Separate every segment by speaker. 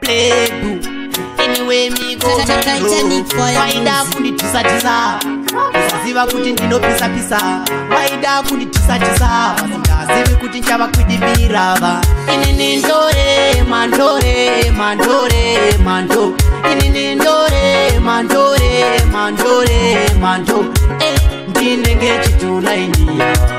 Speaker 1: blebu iwemiwaida kunditisatisa ziva kuti ndinopisapisa waida kunditisatisa ndazivi kuti
Speaker 2: nchavakwidimirava ini nindoremandoremandoremando ini nindoremandoremandoremando
Speaker 3: eh, ndinenge chitunainiya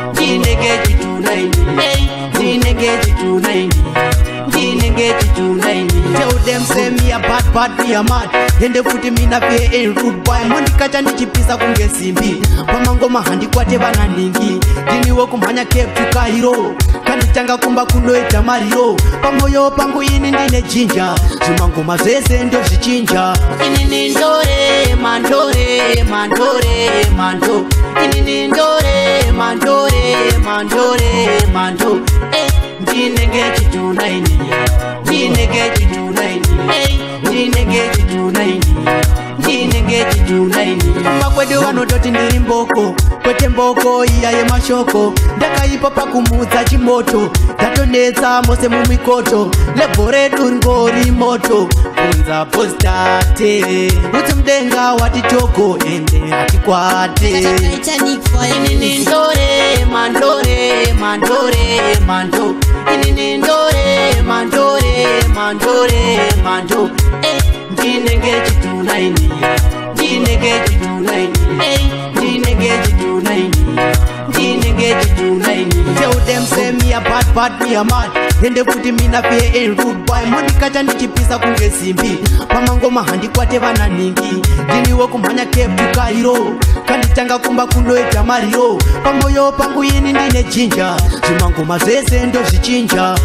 Speaker 3: tell them say
Speaker 1: me a bad bad me a mad ende futi mina pe in rude boy mandikata ndichipisa kunge simbi pamangoma handikwate vananingi ndiniwo kumhanya kepu kairo kanditanga kumba kunoita mariro pamwoyo pangu ini ndine jinja zvimangoma zvese ndozvichinja
Speaker 3: ndinenge chitunda inini G nigga, you do 90. Hey, G you vodi vanototi
Speaker 1: ndiri mboko kwete mboko iya yemashoko ndakaipa pakumudza chimoto tatonetsa mose mumikoto lebhoredu ringori moto kunza postate utsi mudenga wati toko ende atikwate
Speaker 2: eh,
Speaker 3: ndinenge chitunaini ndinenge chitunaini
Speaker 1: bad bad mia mad ende kuti mina fiye enrud by modika chandichipisa kunge simbi pamangoma handikwate vananingi ndiniwo kumhanya kepu kairo kanditanga kumba kunoita mariro pamoyo pangu ini ndine jinja zvimangoma zvese ndo zvichinja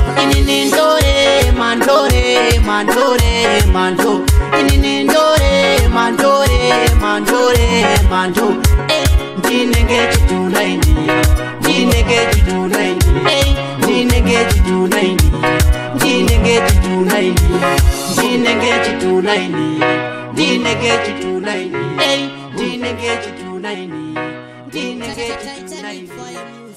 Speaker 3: ndinenge chitunda ini ndinengechitulaini